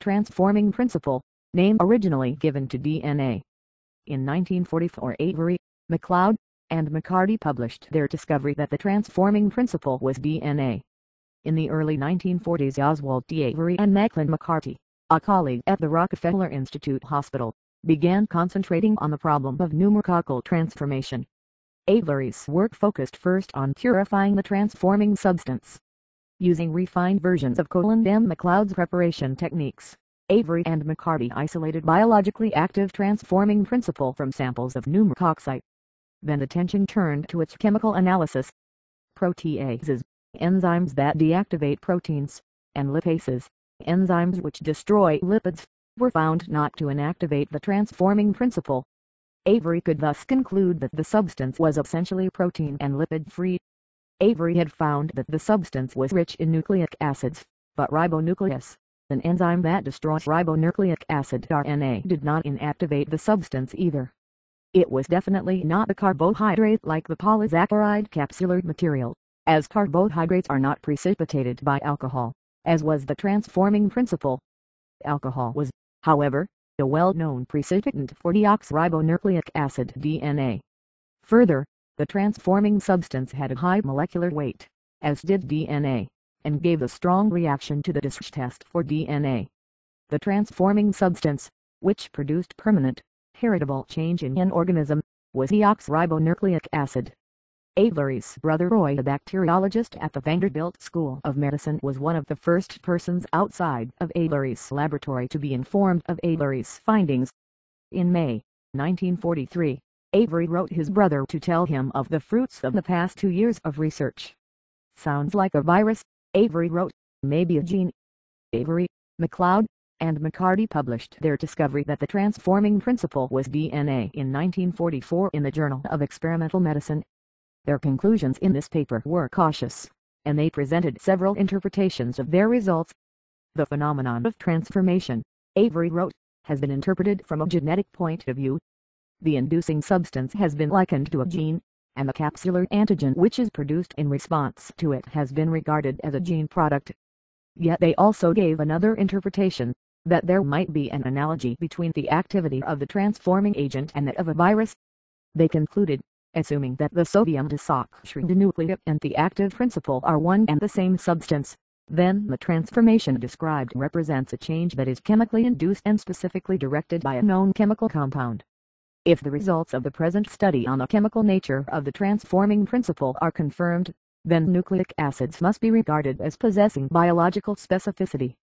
transforming principle, name originally given to DNA. In 1944 Avery, MacLeod, and McCarty published their discovery that the transforming principle was DNA. In the early 1940s Oswald D. Avery and Maclyn McCarty, a colleague at the Rockefeller Institute Hospital, began concentrating on the problem of pneumococcal transformation. Avery's work focused first on purifying the transforming substance. Using refined versions of Colin M. MacLeod's preparation techniques, Avery and McCarty isolated biologically active transforming principle from samples of pneumococci. Then attention turned to its chemical analysis. Proteases, enzymes that deactivate proteins, and lipases, enzymes which destroy lipids, were found not to inactivate the transforming principle. Avery could thus conclude that the substance was essentially protein and lipid-free. Avery had found that the substance was rich in nucleic acids, but ribonuclease, an enzyme that destroys ribonucleic acid RNA did not inactivate the substance either. It was definitely not a carbohydrate like the polysaccharide capsular material, as carbohydrates are not precipitated by alcohol, as was the transforming principle. Alcohol was, however, a well-known precipitant for deoxyribonucleic acid DNA. Further, the transforming substance had a high molecular weight, as did DNA, and gave a strong reaction to the Dische test for DNA. The transforming substance, which produced permanent, heritable change in an organism, was deoxyribonucleic acid. Avery's brother Roy a bacteriologist at the Vanderbilt School of Medicine was one of the first persons outside of Avery's laboratory to be informed of Avery's findings. In May 1943, Avery wrote his brother to tell him of the fruits of the past two years of research. Sounds like a virus, Avery wrote, maybe a gene. Avery, MacLeod, and McCarty published their discovery that the transforming principle was DNA in 1944 in the Journal of Experimental Medicine. Their conclusions in this paper were cautious, and they presented several interpretations of their results. The phenomenon of transformation, Avery wrote, has been interpreted from a genetic point of view. The inducing substance has been likened to a gene, and the capsular antigen which is produced in response to it has been regarded as a gene product. Yet they also gave another interpretation, that there might be an analogy between the activity of the transforming agent and that of a virus. They concluded, assuming that the sodium desoxyribonucleate and the active principle are one and the same substance. Then the transformation described represents a change that is chemically induced and specifically directed by a known chemical compound. If the results of the present study on the chemical nature of the transforming principle are confirmed, then nucleic acids must be regarded as possessing biological specificity.